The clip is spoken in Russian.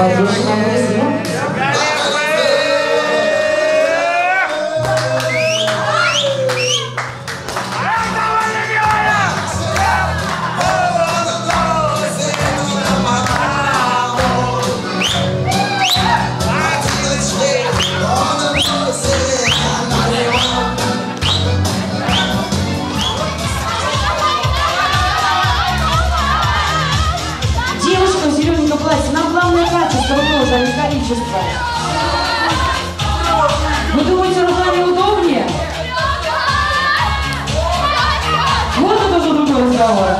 Mas hoje общества. Вы думаете, руками удобнее? Вот это уже другой разговор.